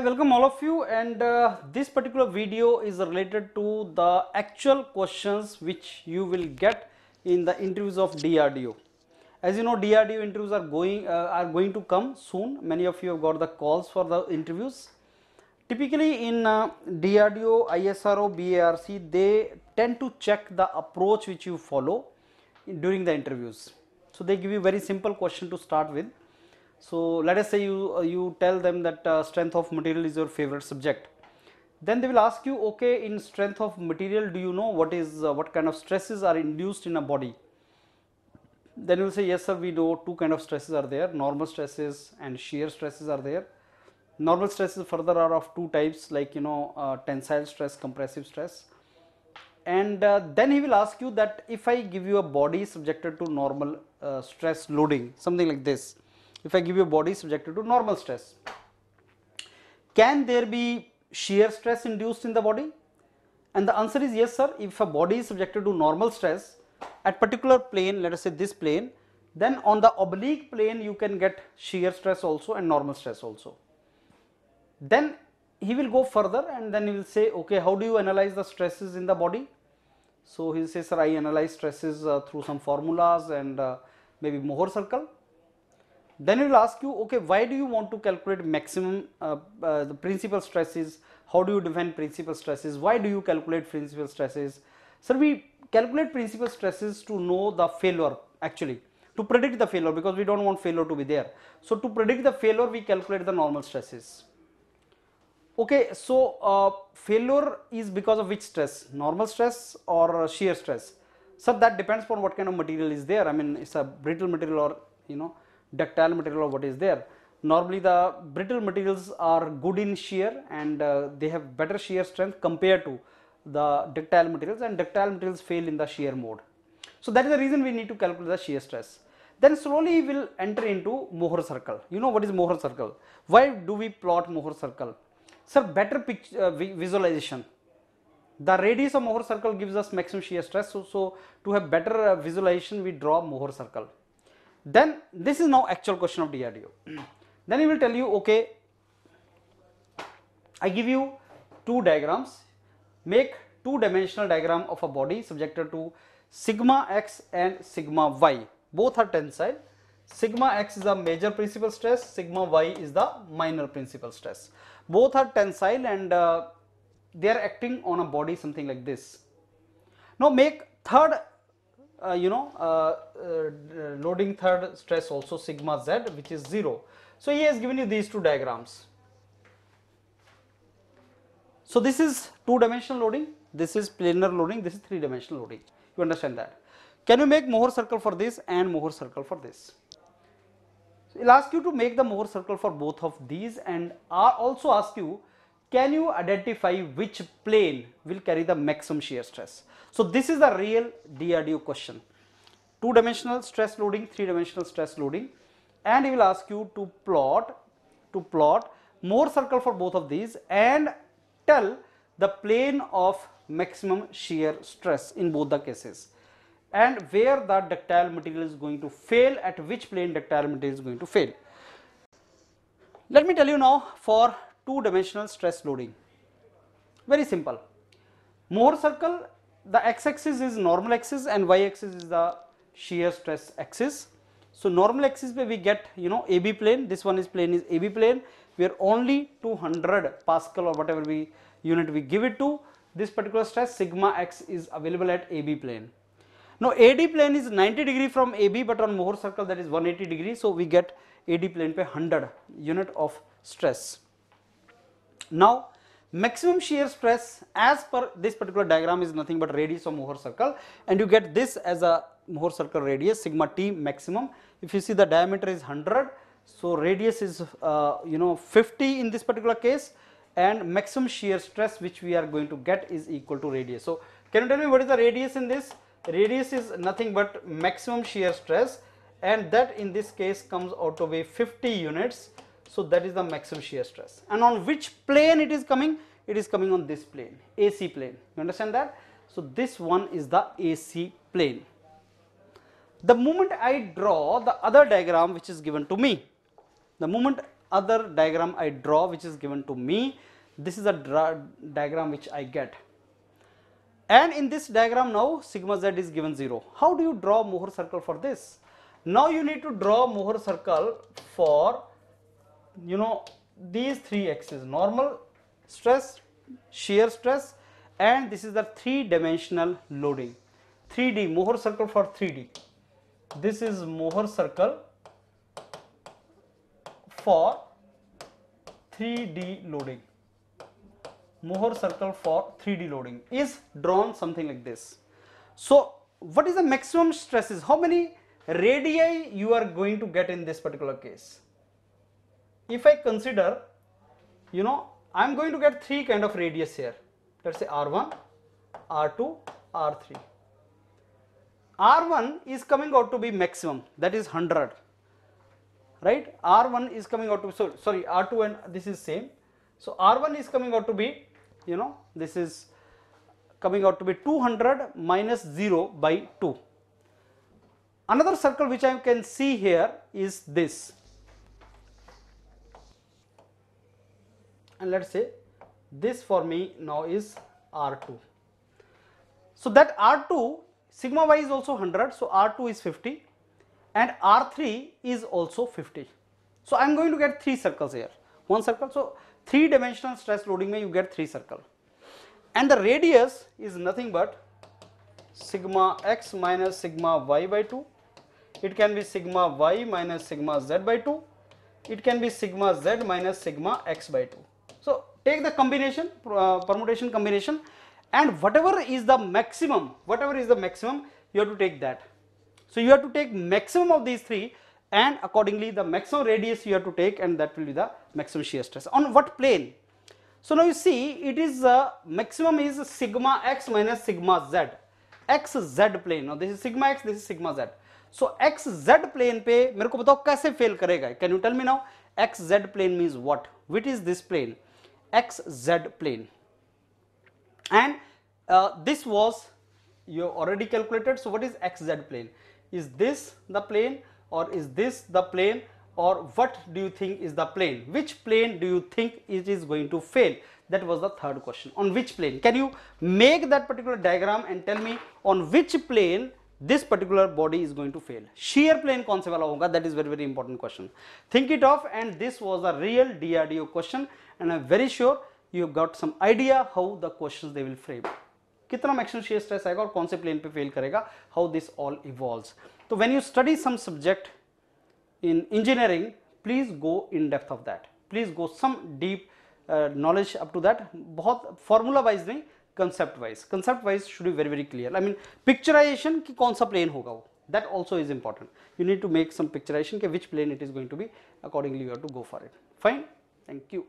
I welcome all of you and uh, this particular video is related to the actual questions which you will get in the interviews of DRDO. As you know DRDO interviews are going uh, are going to come soon. Many of you have got the calls for the interviews. Typically in uh, DRDO, ISRO, BARC they tend to check the approach which you follow in, during the interviews. So they give you very simple question to start with so let us say you uh, you tell them that uh, strength of material is your favorite subject. Then they will ask you, okay, in strength of material, do you know what is uh, what kind of stresses are induced in a body? Then you will say, yes, sir, we know two kind of stresses are there, normal stresses and shear stresses are there. Normal stresses further are of two types, like you know, uh, tensile stress, compressive stress. And uh, then he will ask you that if I give you a body subjected to normal uh, stress loading, something like this if I give you a body subjected to normal stress. Can there be shear stress induced in the body? And the answer is yes sir, if a body is subjected to normal stress at particular plane, let us say this plane, then on the oblique plane you can get shear stress also and normal stress also. Then he will go further and then he will say, okay, how do you analyze the stresses in the body? So he will say, sir, I analyze stresses uh, through some formulas and uh, maybe Mohr circle then he will ask you, okay, why do you want to calculate maximum uh, uh, the principal stresses? How do you define principal stresses? Why do you calculate principal stresses? Sir, we calculate principal stresses to know the failure actually to predict the failure because we don't want failure to be there. So to predict the failure, we calculate the normal stresses. Okay, so uh, failure is because of which stress? Normal stress or shear stress? So that depends on what kind of material is there. I mean, it's a brittle material or you know ductile material or what is there. Normally the brittle materials are good in shear and uh, they have better shear strength compared to the ductile materials and ductile materials fail in the shear mode. So that is the reason we need to calculate the shear stress. Then slowly we will enter into Mohr circle. You know what is Mohr circle? Why do we plot Mohr circle? Sir, better picture, uh, visualization. The radius of Mohr circle gives us maximum shear stress. So, so to have better uh, visualization, we draw Mohr circle. Then this is now actual question of DRDO. then he will tell you, okay, I give you two diagrams, make two dimensional diagram of a body subjected to sigma x and sigma y. Both are tensile. Sigma x is the major principal stress, sigma y is the minor principal stress. Both are tensile and uh, they are acting on a body something like this. Now make third uh, you know uh, uh, loading third stress also sigma z which is 0. So, he has given you these two diagrams. So, this is two dimensional loading, this is planar loading, this is three dimensional loading, you understand that. Can you make Mohr circle for this and Mohr circle for this? So, he will ask you to make the Mohr circle for both of these and also ask you can you identify which plane will carry the maximum shear stress. So this is the real DRDO question. Two dimensional stress loading, three dimensional stress loading and he will ask you to plot to plot Mohr circle for both of these and tell the plane of maximum shear stress in both the cases and where the ductile material is going to fail at which plane ductile material is going to fail. Let me tell you now for two dimensional stress loading very simple. Mohr circle the x axis is normal axis and y axis is the shear stress axis. So normal axis where we get you know AB plane this one is plane is AB plane where only 200 Pascal or whatever we unit we give it to this particular stress sigma x is available at AB plane. Now AD plane is 90 degree from AB but on Mohr circle that is 180 degree so we get AD plane by 100 unit of stress. Now maximum shear stress as per this particular diagram is nothing but radius of Mohr circle and you get this as a Mohr circle radius sigma t maximum. If you see the diameter is 100 so radius is uh, you know 50 in this particular case and maximum shear stress which we are going to get is equal to radius. So can you tell me what is the radius in this? Radius is nothing but maximum shear stress and that in this case comes out to be 50 units so that is the maximum shear stress. And on which plane it is coming? It is coming on this plane, AC plane. You understand that? So this one is the AC plane. The moment I draw the other diagram which is given to me, the moment other diagram I draw which is given to me. This is a diagram which I get. And in this diagram now sigma z is given 0. How do you draw Mohr circle for this? Now you need to draw Mohr circle for you know these three axes normal stress, shear stress and this is the three dimensional loading 3D Mohr circle for 3D. This is Mohr circle for 3D loading. Mohr circle for 3D loading is drawn something like this. So, what is the maximum stresses? How many radii you are going to get in this particular case? If I consider, you know, I am going to get three kind of radius here. Let's say R1, R2, R3. R1 is coming out to be maximum. That is 100 right? R1 is coming out to so sorry R2 and this is same. So R1 is coming out to be you know this is coming out to be 200 minus 0 by 2 another circle which I can see here is this and let us say this for me now is R2 so that R2 sigma y is also 100 so R2 is 50 and R3 is also 50. So I am going to get 3 circles here, 1 circle. So 3 dimensional stress loading may you get 3 circle and the radius is nothing but sigma x minus sigma y by 2. It can be sigma y minus sigma z by 2. It can be sigma z minus sigma x by 2 So take the combination, uh, permutation combination and whatever is the maximum, whatever is the maximum you have to take that. So you have to take maximum of these three and accordingly the maximum radius you have to take and that will be the maximum shear stress. On what plane? So now you see it is uh, maximum is sigma x minus sigma z, x z plane. Now this is sigma x, this is sigma z. So x z plane पे मेरे को बताओ कैसे fail करेगा? Can you tell me now? x z plane means what? Which is this plane? X z plane. And uh, this was you already calculated. So what is xz plane? Is this the plane or is this the plane or what do you think is the plane? Which plane do you think it is going to fail? That was the third question. On which plane? Can you make that particular diagram and tell me on which plane this particular body is going to fail shear plane kaun se wala hoga that is very very important question think it of and this was a real drdo question and i'm very sure you got some idea how the questions they will frame कितना maximum shear stress आएगा और कौन से plane पे fail करेगा how this all evolves तो when you study some subject in engineering please go in depth of that please go some deep knowledge up to that बहुत formula wise नहीं concept wise concept wise should be very very clear I mean picturisation की कौन सा plane होगा वो? That also is important you need to make some picturisation के which plane it is going to be accordingly you have to go for it fine thank you